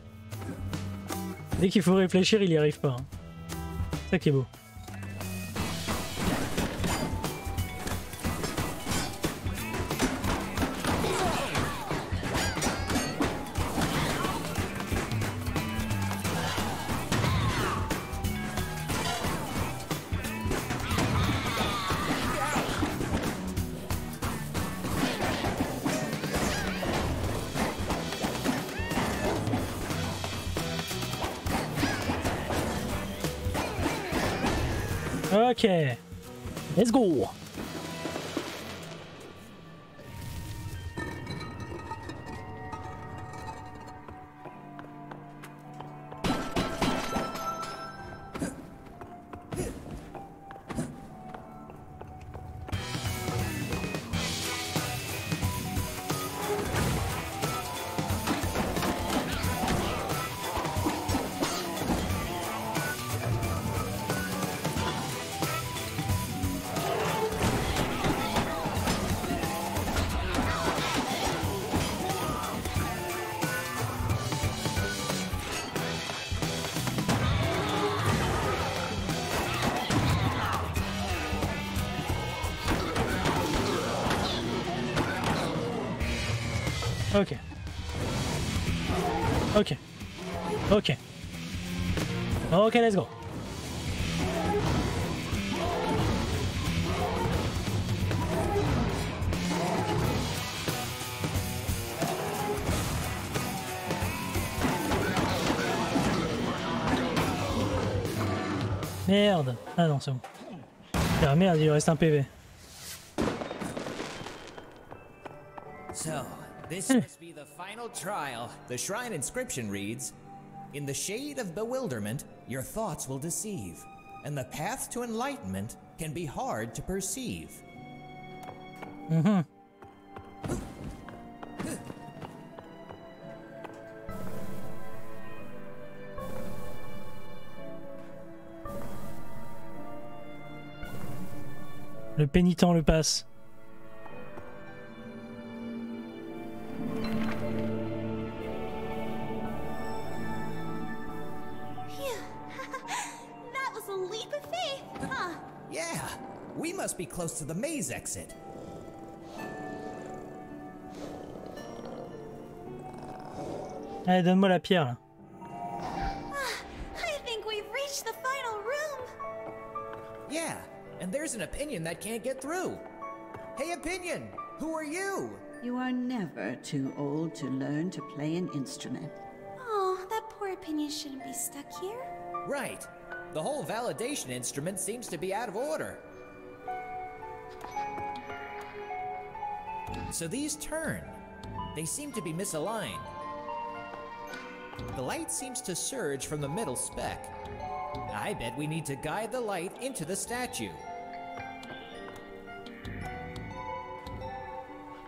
Speaker 1: Dès qu'il faut réfléchir, il y arrive pas. hein. Ça qui est beau. Ok. Ok. Ok, let's go. Merde. Ah non, c'est bon. Ah merde, il reste un PV.
Speaker 2: So, this final trial. The shrine inscription reads In the shade of bewilderment, your thoughts will deceive, and the path to enlightenment can be hard to perceive.
Speaker 1: Mm hmm. Le pénitent le passe.
Speaker 2: To the maze exit.
Speaker 1: Allez, donne-moi la pierre là.
Speaker 3: Ah, I think we've reached the final room.
Speaker 2: Yeah, and there's an opinion that can't get through. Hey, opinion, who are you?
Speaker 20: You are never too old to learn to play an instrument.
Speaker 3: Oh, that poor opinion shouldn't be stuck here.
Speaker 2: Right. The whole validation instrument seems to be out of order. So these turn. They seem to be misaligned. The light seems to surge from the middle speck. I bet we need to guide the light into the statue.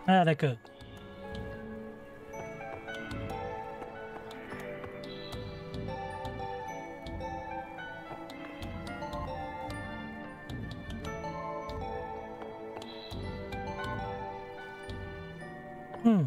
Speaker 1: Ah d'accord. Hmm.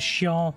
Speaker 1: C'est chiant.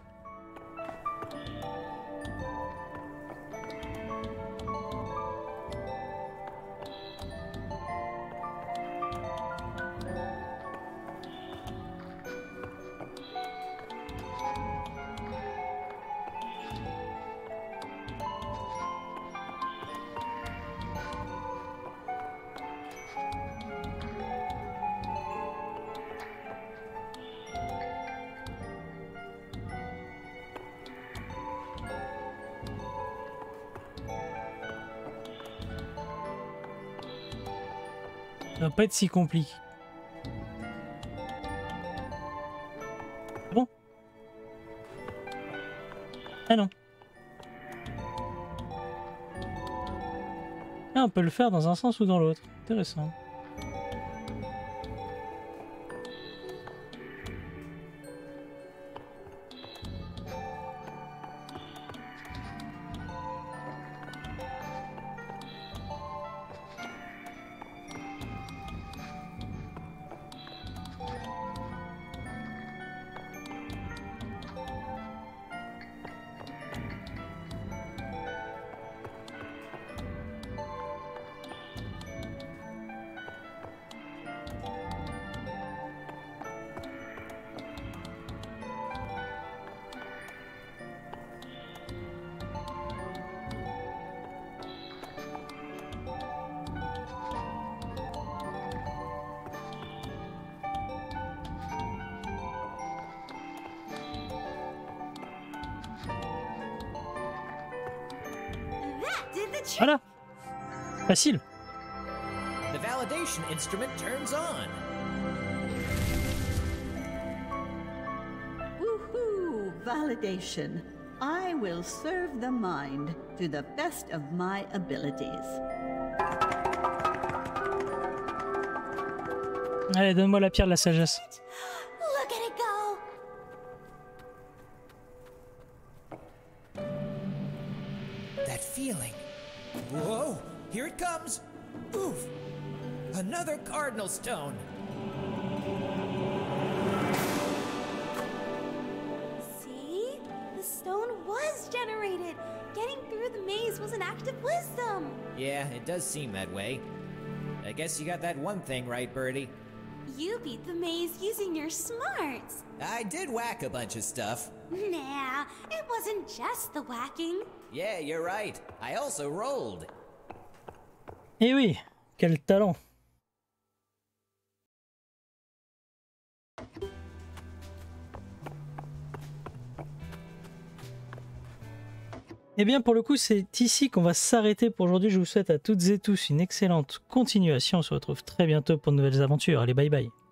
Speaker 1: Pas être si compliqué. Bon. Ah non. Ah, on peut le faire dans un sens ou dans l'autre. Intéressant. Voilà. Facile.
Speaker 2: The validation instrument turns on.
Speaker 20: Woohoo! Validation. I will serve the mind to the best of my abilities.
Speaker 1: Allez, donne-moi la pierre de la sagesse.
Speaker 2: Seem that way. I guess you got that one thing right, Birdie.
Speaker 3: You beat the maze using your smarts.
Speaker 2: I did whack a bunch of stuff.
Speaker 3: Nah, it wasn't just the whacking.
Speaker 2: Yeah, you're right. I also rolled.
Speaker 1: Eh oui, quel talent. Eh bien, pour le coup, c'est ici qu'on va s'arrêter pour aujourd'hui. Je vous souhaite à toutes et tous une excellente continuation. On se retrouve très bientôt pour de nouvelles aventures. Allez, bye bye.